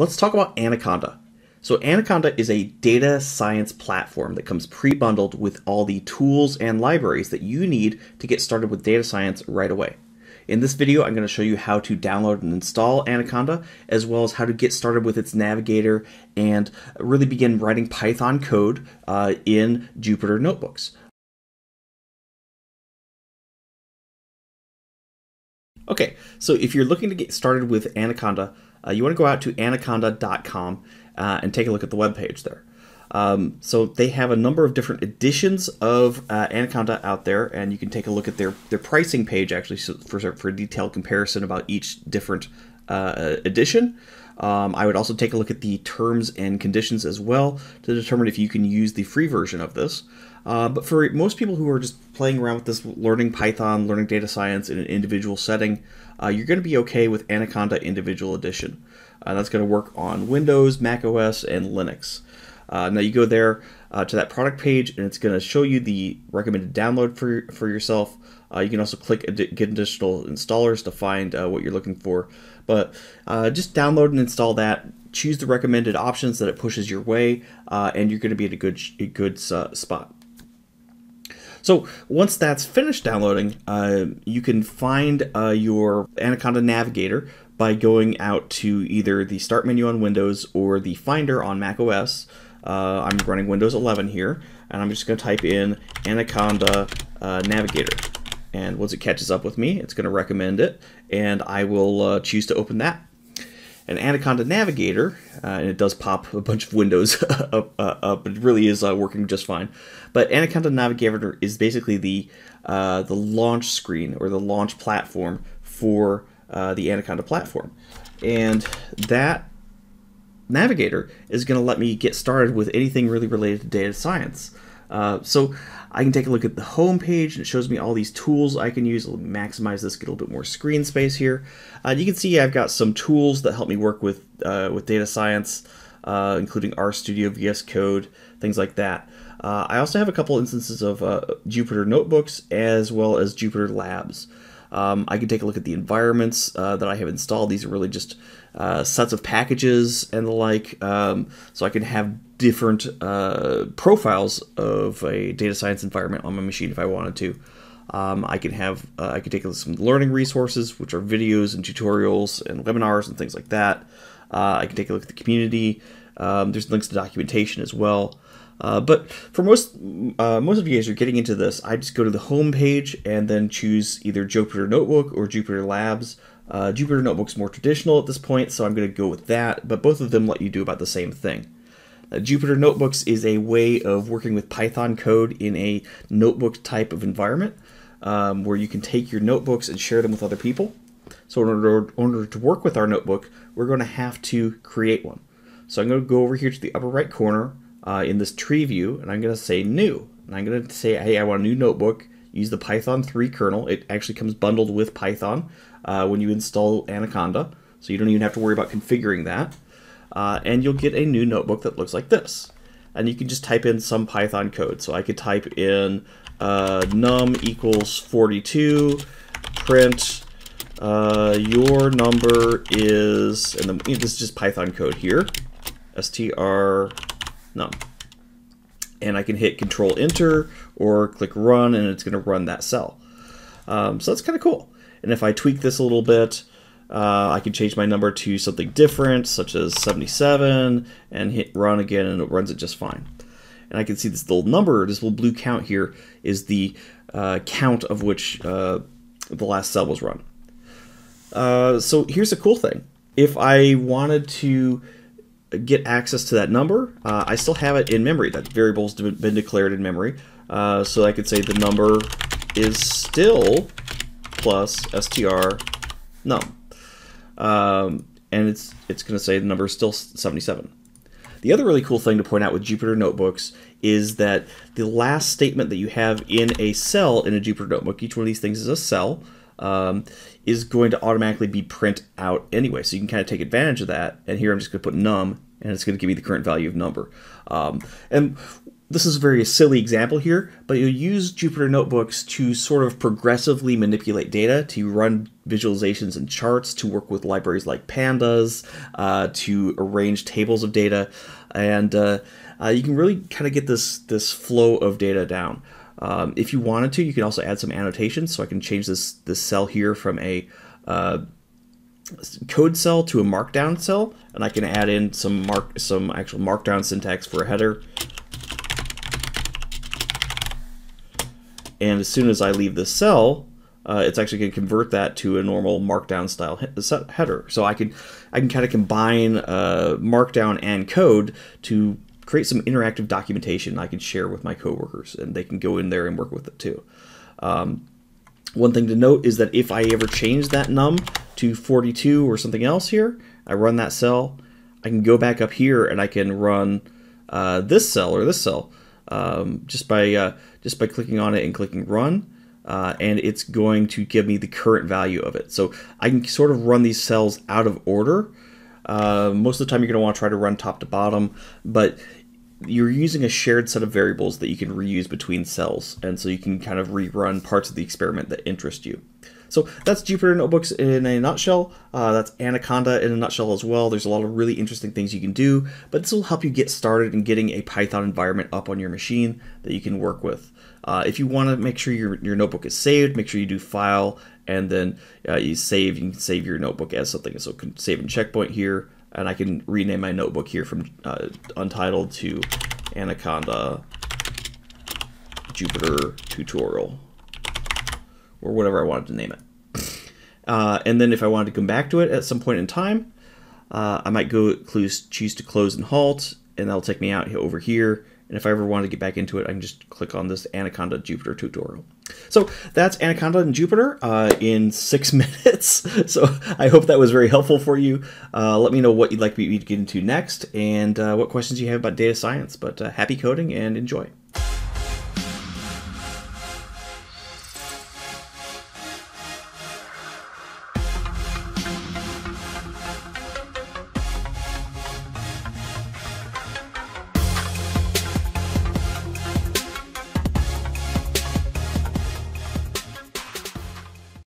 let's talk about Anaconda. So Anaconda is a data science platform that comes pre-bundled with all the tools and libraries that you need to get started with data science right away. In this video, I'm going to show you how to download and install Anaconda, as well as how to get started with its navigator and really begin writing Python code uh, in Jupyter Notebooks. Okay, so if you're looking to get started with Anaconda, uh, you want to go out to anaconda.com uh, and take a look at the web page there. Um, so they have a number of different editions of uh, Anaconda out there, and you can take a look at their their pricing page actually for for a detailed comparison about each different uh, edition. Um, I would also take a look at the terms and conditions as well to determine if you can use the free version of this. Uh, but for most people who are just playing around with this, learning Python, learning data science in an individual setting, uh, you're going to be okay with Anaconda Individual Edition. Uh, that's going to work on Windows, Mac OS, and Linux. Uh, now you go there uh, to that product page, and it's going to show you the recommended download for for yourself. Uh, you can also click get additional installers to find what you're looking for. But just download and install that. Choose the recommended options that it pushes your way, and you're going to be at a good a good spot. So once that's finished downloading, uh, you can find uh, your Anaconda Navigator by going out to either the Start menu on Windows or the Finder on Mac OS. Uh, I'm running Windows 11 here, and I'm just going to type in Anaconda uh, Navigator. And once it catches up with me, it's going to recommend it, and I will uh, choose to open that an Anaconda Navigator, uh, and it does pop a bunch of windows up, uh, up. It really is uh, working just fine. But Anaconda Navigator is basically the uh, the launch screen or the launch platform for the Anaconda platform, and that Navigator is going to let me get started with anything really related to data science. Uh, so I can take a look at the home page and it shows me all these tools I can use. Me maximize this, get a little bit more screen space here. Uh, you can see I've got some tools that help me work with, uh, with data science, uh, including RStudio, VS Code, things like that. Uh, I also have a couple instances of uh, Jupyter Notebooks as well as Jupyter Labs. Um, I can take a look at the environments uh, that I have installed. These are really just uh, sets of packages and the like. Um, so I can have different uh, profiles of a data science environment on my machine if I wanted to. Um, I can have uh, I can take some learning resources, which are videos and tutorials and webinars and things like that. Uh, I can take a look at the community. Um, there's links to documentation as well. Uh, but for most uh, most of you guys who are getting into this, I just go to the home page and then choose either Jupyter Notebook or Jupyter Labs. Uh, Jupyter Notebook's more traditional at this point, so I'm going to go with that. But both of them let you do about the same thing. Uh, Jupyter Notebooks is a way of working with Python code in a notebook type of environment, um, where you can take your notebooks and share them with other people. So in order, in order to work with our notebook, we're going to have to create one. So I'm going to go over here to the upper right corner uh, in this tree view, and I'm going to say new. And I'm going to say, hey, I want a new notebook. Use the Python 3 kernel. It actually comes bundled with Python uh, when you install Anaconda, so you don't even have to worry about configuring that. Uh, and you'll get a new notebook that looks like this. And you can just type in some Python code. So I could type in uh, num equals 42, print uh, your number is, and then this is just Python code here, str num. And I can hit Control Enter or click Run, and it's going to run that cell. Um, so that's kind of cool. And if I tweak this a little bit, uh, I can change my number to something different, such as 77, and hit Run again, and it runs it just fine. And I can see this little number, this little blue count here, is the uh, count of which uh, the last cell was run. Uh, so here's a cool thing. If I wanted to get access to that number, uh, I still have it in memory. That variable's been declared in memory. Uh, so I could say the number is still plus str num. Um, and it's it's going to say the number is still 77. The other really cool thing to point out with Jupyter Notebooks is that the last statement that you have in a cell in a Jupyter Notebook, each one of these things is a cell, um, is going to automatically be print out anyway. So you can kind of take advantage of that. And here I'm just going to put num, and it's going to give me the current value of number. Um, and this is a very silly example here, but you'll use Jupyter Notebooks to sort of progressively manipulate data, to run visualizations and charts, to work with libraries like Pandas, uh, to arrange tables of data, and uh, uh, you can really kind of get this this flow of data down. Um, if you wanted to, you can also add some annotations. So I can change this this cell here from a uh, code cell to a markdown cell, and I can add in some mark some actual markdown syntax for a header. And as soon as I leave the cell, uh, it's actually going to convert that to a normal markdown style he header. So I can I can kind of combine uh, markdown and code to create some interactive documentation I can share with my coworkers, and they can go in there and work with it too. Um, one thing to note is that if I ever change that num to 42 or something else here, I run that cell, I can go back up here and I can run uh, this cell or this cell um, just by uh, just by clicking on it and clicking run. Uh, and it's going to give me the current value of it. So I can sort of run these cells out of order. Uh, most of the time, you're going to want to try to run top to bottom, but you're using a shared set of variables that you can reuse between cells, and so you can kind of rerun parts of the experiment that interest you. So that's Jupyter Notebooks in a nutshell. Uh, that's Anaconda in a nutshell as well. There's a lot of really interesting things you can do, but this will help you get started in getting a Python environment up on your machine that you can work with. Uh, if you want to make sure your, your notebook is saved, make sure you do File and then uh, you save. You can save your notebook as something. So save in Checkpoint here, and I can rename my notebook here from uh, Untitled to Anaconda Jupyter Tutorial or whatever I wanted to name it. Uh, and then if I wanted to come back to it at some point in time, uh, I might go choose, to close and halt, and that'll take me out over here. And if I ever want to get back into it, I can just click on this Anaconda Jupyter tutorial. So that's Anaconda and Jupyter uh, in six minutes. so I hope that was very helpful for you. Uh, let me know what you'd like me to get into next and uh, what questions you have about data science. But uh, happy coding and enjoy.